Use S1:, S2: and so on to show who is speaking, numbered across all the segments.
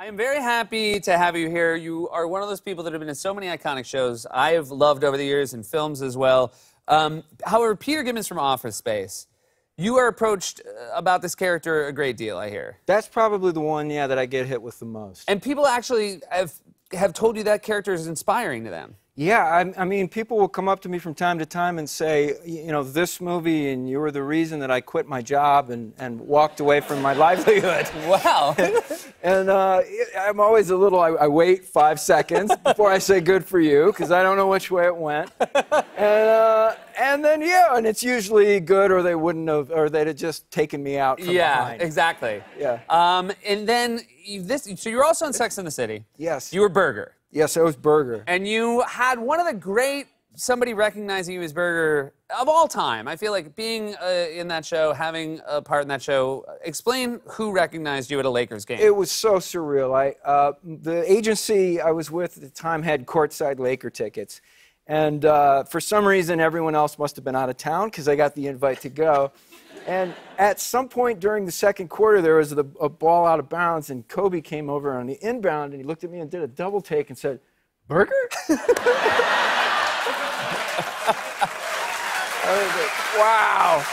S1: I am very happy to have you here. You are one of those people that have been in so many iconic shows I have loved over the years and films as well. Um, however, Peter Gibbons from Office Space, you are approached uh, about this character a great deal, I hear.
S2: That's probably the one, yeah, that I get hit with the most.
S1: And people actually have, have told you that character is inspiring to them.
S2: Yeah, I, I, mean, people will come up to me from time to time and say, you know, this movie, and you were the reason that I quit my job and, and walked away from my livelihood.
S1: Wow.
S2: and uh, I'm always a little, I, I, wait five seconds before I say good for you, because I don't know which way it went. And, uh, and then, yeah, and it's usually good, or they wouldn't have, or they'd have just taken me out from
S1: yeah,
S2: behind.
S1: exactly.
S2: Yeah.
S1: Um, and then, this, so you're also in Sex and the City.
S2: Yes.
S1: You were Berger.
S2: Yes, it was Berger.
S1: And you had one of the great somebody recognizing you as Berger of all time. I feel like being uh, in that show, having a part in that show. Explain who recognized you at a Lakers game.
S2: It was so surreal. I uh, the agency I was with at the time had courtside Laker tickets, and uh, for some reason everyone else must have been out of town because I got the invite to go. And at some point during the second quarter, there was a, a, ball out of bounds, and Kobe came over on the inbound, and he looked at me and did a double take and said, Berger? wow.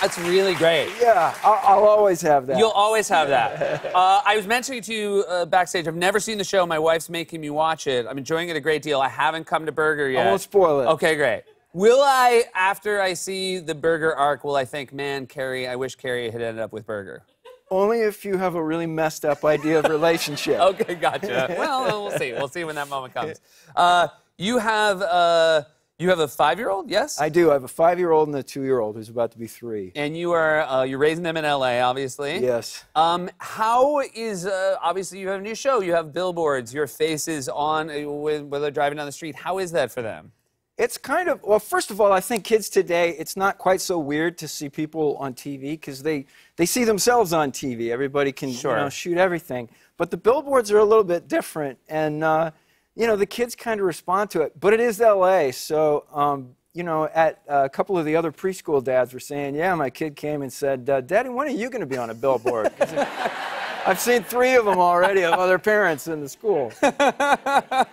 S1: That's really great.
S2: Yeah, I'll, I'll, always have that.
S1: You'll always have that. uh, I was mentioning to you uh, backstage, I've never seen the show. My wife's making me watch it. I'm enjoying it a great deal. I haven't come to Berger yet.
S2: I won't spoil it.
S1: Okay, great. Will I, after I see the Berger arc, will I think, man, Carrie, I wish Carrie had ended up with Berger?
S2: Only if you have a really messed up idea of relationship.
S1: okay, gotcha. well, we'll see. We'll see when that moment comes. Uh, you have uh, you have a five-year-old, yes?
S2: I do. I have a five-year-old and a two-year-old who's about to be three.
S1: And you are uh, you're raising them in L.A., obviously.
S2: Yes.
S1: Um, how is uh, obviously you have a new show. You have billboards. Your face is on uh, when they're driving down the street. How is that for them?
S2: It's kind of, well, first of all, I think kids today, it's not quite so weird to see people on TV because they, they see themselves on TV. Everybody can sure. you know, shoot everything. But the billboards are a little bit different. And, uh, you know, the kids kind of respond to it. But it is LA. So, um, you know, at uh, a couple of the other preschool dads were saying, yeah, my kid came and said, uh, Daddy, when are you going to be on a billboard? I've seen three of them already of other parents in the school.
S1: that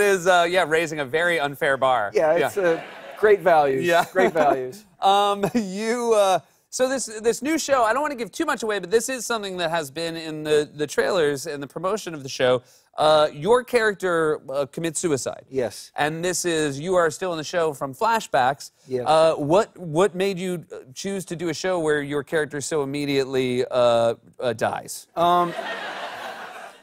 S1: is, uh, yeah, raising a very unfair bar.
S2: Yeah, it's yeah. Uh, great values. Yeah. Great values.
S1: um, you, uh, so this this new show, I don't want to give too much away, but this is something that has been in the, the trailers and the promotion of the show. Uh, your character uh, commits suicide.
S2: Yes.
S1: And this is you are still in the show from flashbacks.
S2: Yes.
S1: Uh, what what made you uh, choose to do a show where your character so immediately uh, uh, dies?
S2: Um.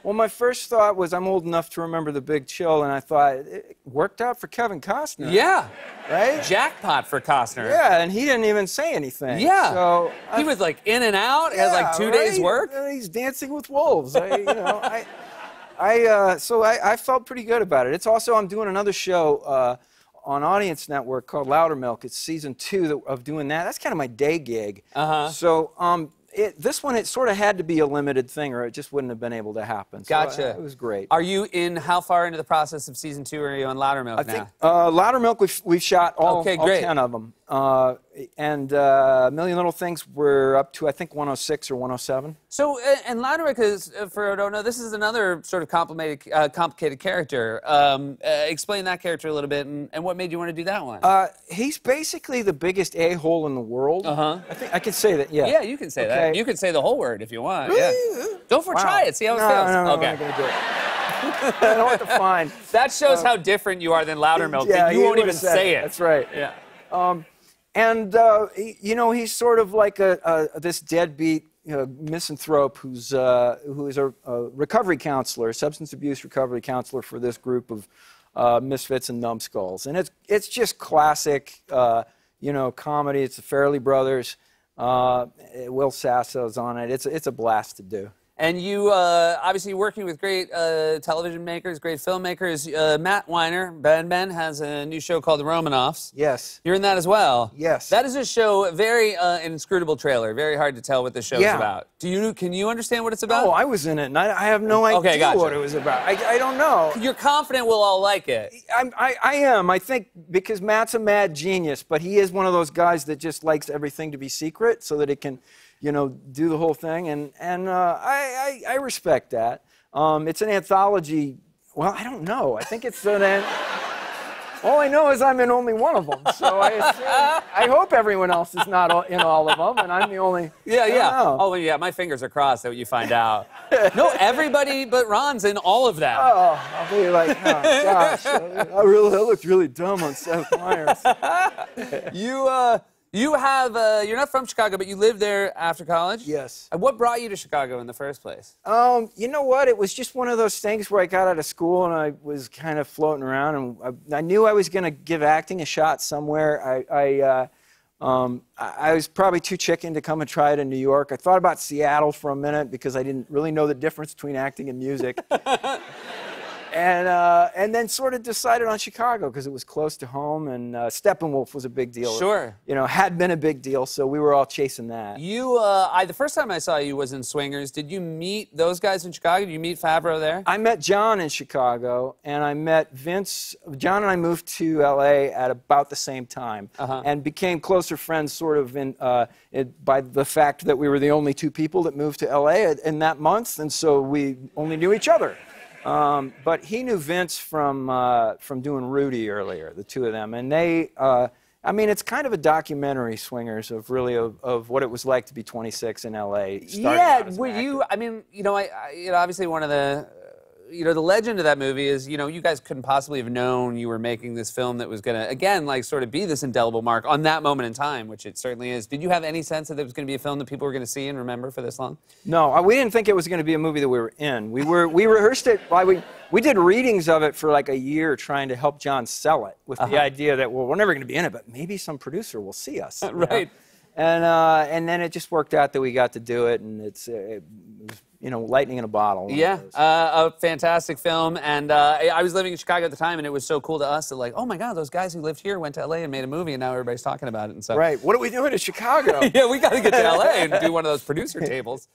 S2: Well, my first thought was I'm old enough to remember The Big Chill, and I thought it worked out for Kevin Costner.
S1: Yeah.
S2: Right?
S1: Jackpot for Costner.
S2: Yeah, and he didn't even say anything.
S1: Yeah.
S2: So
S1: he I, was like in and out,
S2: yeah,
S1: had like two
S2: right?
S1: days work.
S2: he's dancing with wolves. I, you know, I, I, uh, so I, I, felt pretty good about it. It's also I'm doing another show. Uh, on Audience Network called Loudermilk. It's season two of doing that. That's kind of my day gig.
S1: Uh-huh.
S2: So um, it, this one, it sort of had to be a limited thing, or it just wouldn't have been able to happen. So
S1: gotcha.
S2: Uh, it was great.
S1: Are you in? How far into the process of season two are you on Loudermilk
S2: I
S1: now?
S2: Think, uh, Loudermilk, we've, we've shot all,
S1: okay,
S2: all ten of them. Uh, and uh, A Million Little Things, we're up to, I think, 106 or 107.
S1: So, and Loudermilk is, uh, for I don't know, this is another sort of complicated, uh, complicated character. Um, uh, explain that character a little bit, and, and, what made you want to do that one?
S2: Uh, he's basically the biggest a-hole in the world.
S1: Uh-huh.
S2: I think I can say that, yeah.
S1: Yeah, you can say okay. that. You can say the whole word if you want. Yeah. Go for wow. try it, see how it
S2: no,
S1: feels.
S2: No, no,
S1: okay.
S2: I'm not going to do it. I don't want to find.
S1: That shows uh, how different you are than Loudermilk.
S2: Yeah,
S1: you won't even say it.
S2: That's right.
S1: Yeah.
S2: Um, and uh, he, you know, he's sort of like a, a this deadbeat you know, misanthrope who's uh, who is a, a, recovery counselor, substance abuse recovery counselor for this group of uh, misfits and numbskulls. And it's it's just classic, uh, you know, comedy. It's the Farrelly Brothers. Uh, Will Sasso's on it. It's it's a blast to do.
S1: And you, uh, obviously, working with great uh, television makers, great filmmakers. Uh, Matt Weiner, Ben Ben, has a new show called The Romanoffs.
S2: Yes.
S1: You're in that as well.
S2: Yes.
S1: That is a show, very uh, inscrutable trailer. Very hard to tell what the show's
S2: yeah.
S1: about. Do you? Can you understand what it's about?
S2: Oh, I was in it, and I, I have no idea
S1: okay, gotcha.
S2: what it was about. I, I don't know.
S1: You're confident we'll all like it.
S2: I'm, I, I am. I think because Matt's a mad genius, but he is one of those guys that just likes everything to be secret so that it can you know, do the whole thing, and and uh, I, I, I respect that. Um, it's an anthology. Well, I don't know. I think it's an. An- all I know is I'm in only one of them, so I, assume, I hope everyone else is not in all of them, and I'm the only.
S1: Yeah, yeah. Oh, yeah. My fingers are crossed that you find out. no, everybody but Ron's in all of them.
S2: Oh, I'll be like, oh gosh, I, really, I looked really dumb on Seth Meyers.
S1: you, uh, you have, uh, you're not from Chicago, but you lived there after college?
S2: Yes.
S1: And what brought you to Chicago in the first place?
S2: Um, you know what? It was just one of those things where I got out of school and I was kind of floating around and I, I knew I was going to give acting a shot somewhere. I, I, uh, um, I, I was probably too chicken to come and try it in New York. I thought about Seattle for a minute because I didn't really know the difference between acting and music. and uh, and then sort of decided on Chicago because it was close to home, and uh, Steppenwolf was a big deal.
S1: Sure,
S2: you know, had been a big deal, so we were all chasing that.
S1: You, uh, I the first time I saw you was in Swingers. Did you meet those guys in Chicago? Did you meet Favreau there?
S2: I met John in Chicago, and I met Vince. John and I moved to L.A. at about the same time,
S1: -huh.
S2: and became closer friends, sort of in uh, it, by the fact that we were the only two people that moved to L.A. in that month, and so we only knew each other. Um, but he knew Vince from uh, from doing Rudy earlier, the two of them, and they. Uh, I mean, it's kind of a documentary, Swingers, of really of, of what it was like to be 26 in LA.
S1: Yeah, were you? I mean, you know, I, I, you know, obviously one of the you know, the legend of that movie is, you know, you guys couldn't possibly have known you were making this film that was going to, again, like sort of be this indelible mark on that moment in time, which it certainly is. Did you have any sense that it was going to be a film that people were going to see and remember for this long?
S2: No, uh, we didn't think it was going to be a movie that we were in. We were we rehearsed it. Well, we we did readings of it for like a year, trying to help John sell it with uh-huh. the idea that well, we're never going to be in it, but maybe some producer will see us.
S1: right.
S2: Know? And uh, and then it just worked out that we got to do it, and it's uh, it was you know, lightning in a bottle.
S1: Yeah, uh, a fantastic film. And uh, I was living in Chicago at the time, and it was so cool to us that, like, oh my God, those guys who lived here went to LA and made a movie, and now everybody's talking about it. And so,
S2: right, what are we doing in Chicago?
S1: yeah, we got to get to LA and do one of those producer tables.